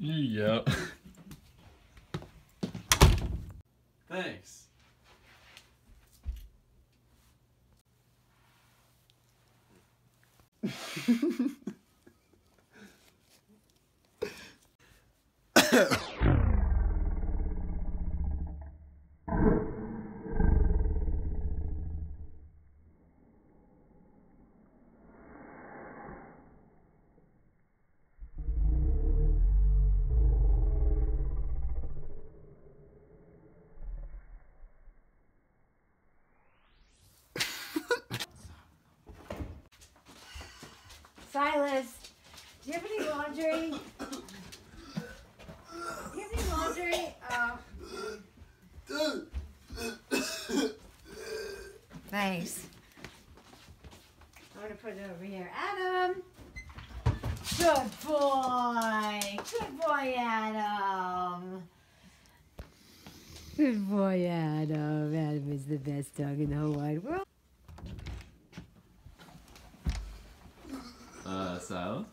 Yeah. Thanks. Silas, do you have any laundry? Do you have any laundry? Uh, oh. Thanks. I'm gonna put it over here. Adam! Good boy! Good boy, Adam! Good boy, Adam. Adam is the best dog in the whole wide world. Uh, Silas?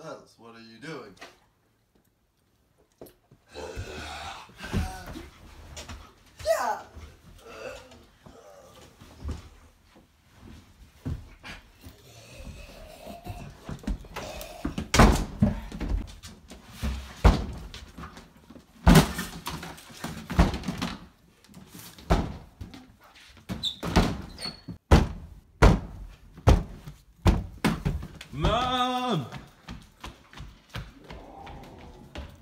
Silas, what are you doing? Mom!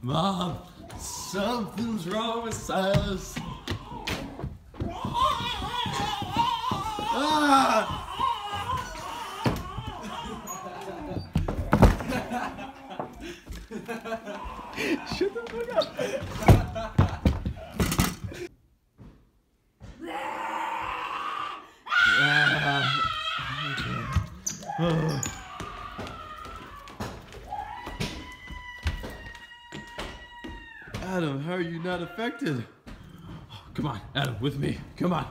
Mom! Something's wrong with Silas. Ah! Shut the fuck up. Ah. Oh. Adam, how are you not affected? Oh, come on, Adam, with me. Come on.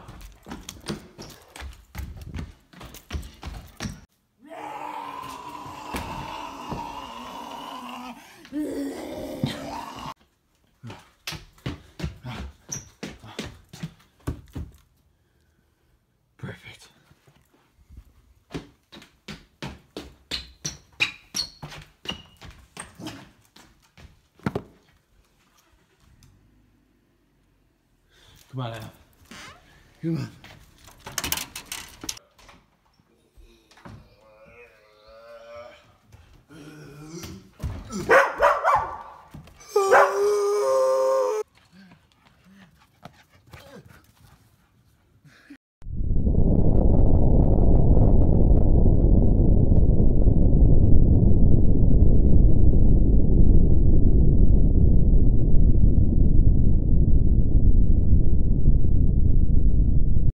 Come on, Adam. Come on.